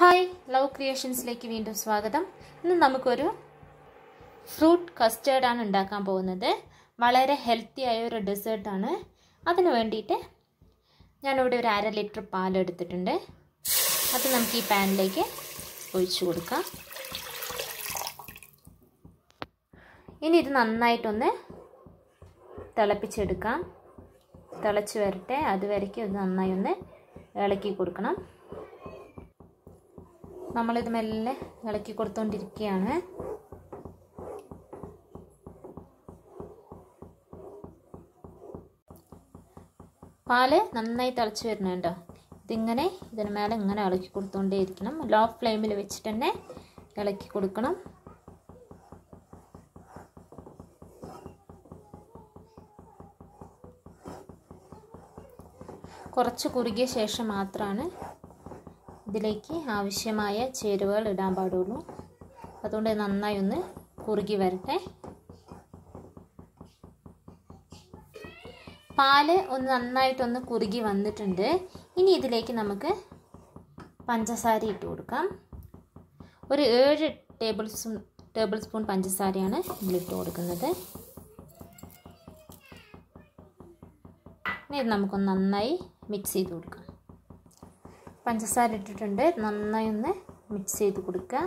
Hi love ക്രിയേഷൻസിലേക്ക് വീണ്ടും സ്വാഗതം. ഇന്ന് നമുക്കൊരു ഫ്രൂട്ട് കസ്റ്റേർഡാണ് ഉണ്ടാക്കാൻ പോകുന്നത്. വളരെ ഹെൽത്തി ആയ ഒരു ഡെസേർട്ടാണ് അതിന് വേണ്ടിയിട്ട് ഞാനിവിടെ ഒരു അര ലിറ്റർ പാൽ എടുത്തിട്ടുണ്ട്. അത് നമുക്ക് ഈ പാനിലേക്ക് ഒഴിച്ചു കൊടുക്കാം. ഇനി ഇത് നന്നായിട്ടൊന്ന് തിളപ്പിച്ചെടുക്കാം. തിളച്ച് വരട്ടെ. അതുവരയ്ക്കും ഇത് നന്നായി ഒന്ന് ഇളക്കി കൊടുക്കണം. നമ്മളിത് മെല്ലെ ഇളക്കി കൊടുത്തോണ്ടിരിക്കുകയാണ് പാൽ നന്നായി തിളച്ച് വരുന്നുണ്ടോ ഇതിങ്ങനെ ഇതിന് മേലെ ഇങ്ങനെ ഇളക്കി കൊടുത്തോണ്ടേ ഇരിക്കണം. ലോ ഫ്ലെയിമിൽ വെച്ചിട്ട് തന്നെ ഇളക്കി കൊടുക്കണം. കുറച്ച് കുറുകിയ ശേഷം മാത്രമാണ് ഇതിലേക്ക് ആവശ്യമായ ചേരുവകൾ ഇടാൻ പാടുള്ളൂ. അതുകൊണ്ട് നന്നായി ഒന്ന് കുറുകി വരട്ടെ. പാൽ ഒന്ന് നന്നായിട്ടൊന്ന് കുറുകി വന്നിട്ടുണ്ട്. ഇനി ഇതിലേക്ക് നമുക്ക് പഞ്ചസാര ഇട്ട് കൊടുക്കാം. ഒരു ഏഴ് ടേബിൾ സ്പൂൺ ടേബിൾ സ്പൂൺ പഞ്ചസാരയാണ് ഇതിലിട്ട് കൊടുക്കുന്നത്. ഇനി ഇത് നമുക്കൊന്ന് നന്നായി മിക്സ് ചെയ്ത് കൊടുക്കാം. പഞ്ചസാര ഇട്ടിട്ടുണ്ട്. നന്നായി ഒന്ന് മിക്സ് ചെയ്ത് കൊടുക്കുക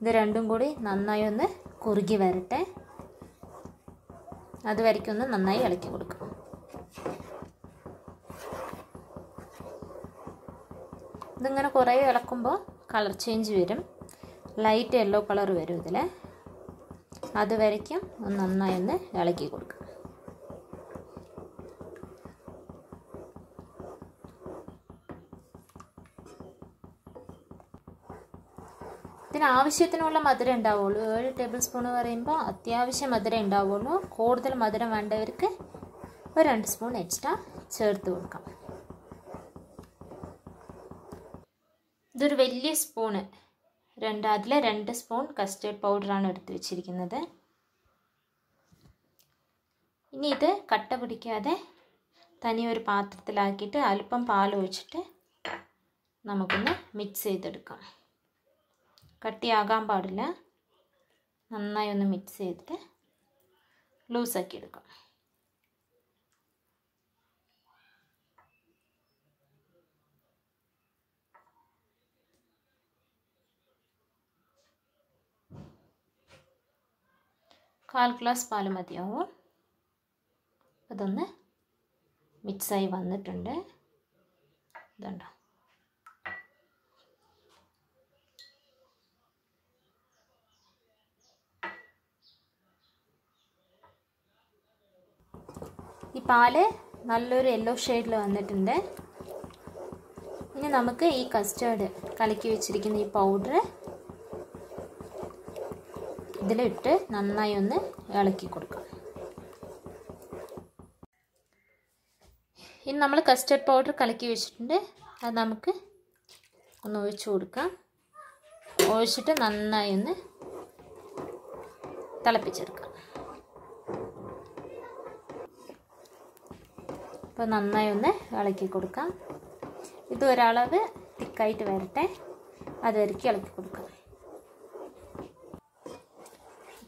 ഇത് രണ്ടും കൂടി നന്നായി ഒന്ന് കുറുകി വരട്ടെ. അതുവരയ്ക്കും ഒന്ന് നന്നായി ഇളക്കി കൊടുക്കുക ഇതിങ്ങനെ കുറേ ഇളക്കുമ്പോൾ കളർ ചേഞ്ച് വരും. ലൈറ്റ് യെല്ലോ കളർ വരും ഇതിൽ അതുവരയ്ക്കും നന്നായി ഒന്ന് ഇളക്കി കൊടുക്കുക ഇതിന് ആവശ്യത്തിനുള്ള മധുരം ഉണ്ടാവുള്ളൂ. ഏഴ് ടേബിൾ സ്പൂൺ പറയുമ്പോൾ അത്യാവശ്യം മധുരം ഉണ്ടാവുള്ളൂ. കൂടുതൽ മധുരം വേണ്ടവർക്ക് ഒരു രണ്ട് സ്പൂൺ എക്സ്ട്രാ ചേർത്ത് കൊടുക്കാം. ഇതൊരു വലിയ സ്പൂണ് രണ്ട് അതിൽ രണ്ട് സ്പൂൺ കസ്റ്റേർഡ് പൗഡറാണ് എടുത്ത് വെച്ചിരിക്കുന്നത്. ഇനി ഇത് കട്ട പിടിക്കാതെ തനിയൊരു പാത്രത്തിലാക്കിയിട്ട് അല്പം പാൽ ഒഴിച്ചിട്ട് നമുക്കൊന്ന് മിക്സ് ചെയ്തെടുക്കാം. കട്ടിയാകാൻ പാടില്ല. നന്നായി ഒന്ന് മിക്സ് ചെയ്തിട്ട് ലൂസാക്കി എടുക്കാം. കാൽ ഗ്ലാസ് പാൽ മതിയാവും. അതൊന്ന് മിക്സായി വന്നിട്ടുണ്ട്. ഇതുണ്ടോ? ഈ പാൽ നല്ലൊരു യെല്ലോ ഷെയ്ഡിൽ വന്നിട്ടുണ്ട്. ഇനി നമുക്ക് ഈ കസ്റ്റേർഡ് കലക്കി വെച്ചിരിക്കുന്ന ഈ പൗഡർ ഇതിലിട്ട് നന്നായി ഒന്ന് ഇളക്കി കൊടുക്കാം. ഇനി നമ്മൾ കസ്റ്റേർഡ് പൗഡർ കലക്കി വെച്ചിട്ടുണ്ട്. അത് നമുക്ക് ഒന്ന് ഒഴിച്ചു കൊടുക്കാം. ഒഴിച്ചിട്ട് നന്നായി ഒന്ന് തിളപ്പിച്ചെടുക്കാം. അപ്പോൾ നന്നായി ഒന്ന് ഇളക്കി കൊടുക്കാം. ഇത് ഒരളവ് തിക്കായിട്ട് വരട്ടെ. അതുവരയ്ക്ക് ഇളക്കി കൊടുക്കാം.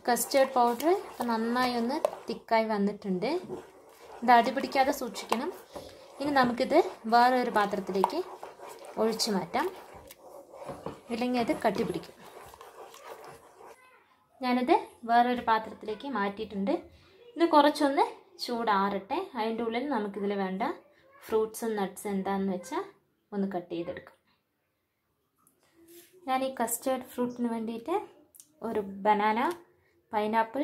കസ്റ്റേർഡ് പൗഡർ ഇപ്പോൾ നന്നായി ഒന്ന് തിക്കായി വന്നിട്ടുണ്ട്. ഇത് അടിപിടിക്കാതെ സൂക്ഷിക്കണം. ഇനി നമുക്കിത് വേറൊരു പാത്രത്തിലേക്ക് ഒഴിച്ചു മാറ്റാം. ഇല്ലെങ്കിൽ അത് കട്ടി പിടിക്കും. ഞാനിത് വേറൊരു പാത്രത്തിലേക്ക് മാറ്റിയിട്ടുണ്ട്. ഇത് കുറച്ചൊന്ന് ചൂടാറട്ടെ. അതിന്റെ ഉള്ളിൽ നമുക്കിതിൽ വേണ്ട ഫ്രൂട്ട്സും നട്ട്സ് എന്താണെന്ന് വെച്ചാൽ ഒന്ന് കട്ട് ചെയ്തെടുക്കാം. ഞാൻ ഈ കസ്റ്റേർഡ് ഫ്രൂട്ടിന് വേണ്ടിയിട്ട് ഒരു ബനാന പൈനാപ്പിൾ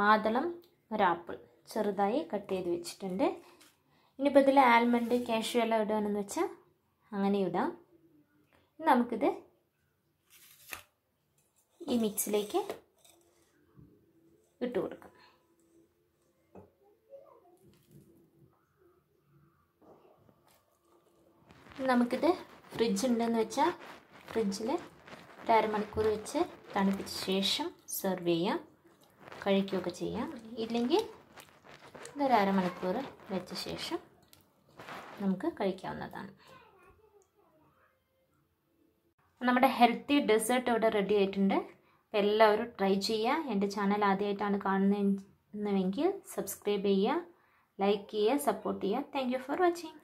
മാതളം ഒരാപ്പിൾ ചെറുതായി കട്ട് ചെയ്ത് വെച്ചിട്ടുണ്ട്. ഇനിയിപ്പോൾ ഇതിൽ ആൽമണ്ട് കാഷ്യൂ എല്ലാം ഇടുകയാണെന്ന് വെച്ചാൽ അങ്ങനെ ഇടാം. നമുക്കിത് ഈ മിക്സിലേക്ക് ഇട്ട് കൊടുക്കാം. നമുക്കിത് ഫ്രിഡ്ജ് ഉണ്ടെന്ന് വെച്ചാൽ ഫ്രിഡ്ജിൽ ഒരു അരമണിക്കൂർ വെച്ച് തണുപ്പിച്ച ശേഷം സെർവ് ചെയ്യാം. കഴിക്കുകയൊക്കെ ചെയ്യാം. ഇല്ലെങ്കിൽ ഇതൊരു അരമണിക്കൂർ വെച്ച ശേഷം നമുക്ക് കഴിക്കാവുന്നതാണ്. നമ്മുടെ ഹെൽത്തി ഡെസേർട്ട് ഇവിടെ റെഡി ആയിട്ടുണ്ട്. എല്ലാവരും ട്രൈ ചെയ്യുക. എന്റെ ചാനൽ ആദ്യമായിട്ടാണ് കാണുന്നതെങ്കിൽ സബ്സ്ക്രൈബ് ചെയ്യുക ലൈക്ക് ചെയ്യുക സപ്പോർട്ട് ചെയ്യുക. Thank for watching